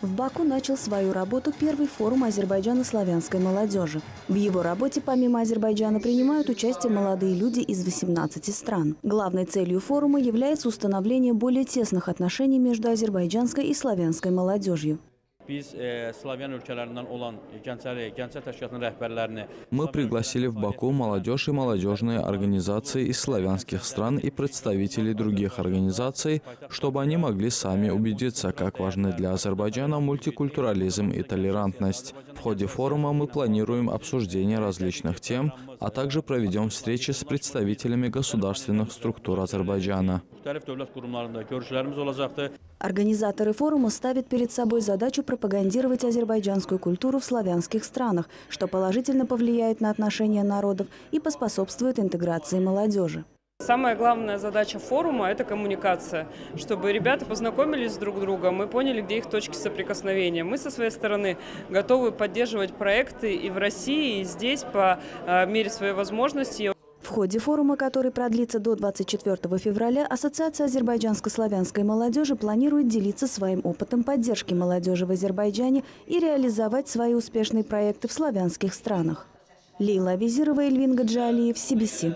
В Баку начал свою работу первый форум азербайджано-славянской молодежи. В его работе помимо Азербайджана принимают участие молодые люди из 18 стран. Главной целью форума является установление более тесных отношений между азербайджанской и славянской молодежью. E, Мы пригласили в Баку молодежь и молодежные организации из славянских стран и представителей других организаций, чтобы они могли сами убедиться, как важны для Азербайджана мультикультурализм и толерантность. В ходе форума мы планируем обсуждение различных тем, а также проведем встречи с представителями государственных структур Азербайджана. Организаторы форума ставят перед собой задачу пропагандировать азербайджанскую культуру в славянских странах, что положительно повлияет на отношения народов и поспособствует интеграции молодежи. Самая главная задача форума – это коммуникация, чтобы ребята познакомились друг с другом и поняли, где их точки соприкосновения. Мы со своей стороны готовы поддерживать проекты и в России, и здесь по э, мере своей возможности. В ходе форума, который продлится до 24 февраля, Ассоциация азербайджанско-славянской молодежи планирует делиться своим опытом поддержки молодежи в Азербайджане и реализовать свои успешные проекты в славянских странах. Лейла Визирова, Эльвин Гаджиалиев, CBC.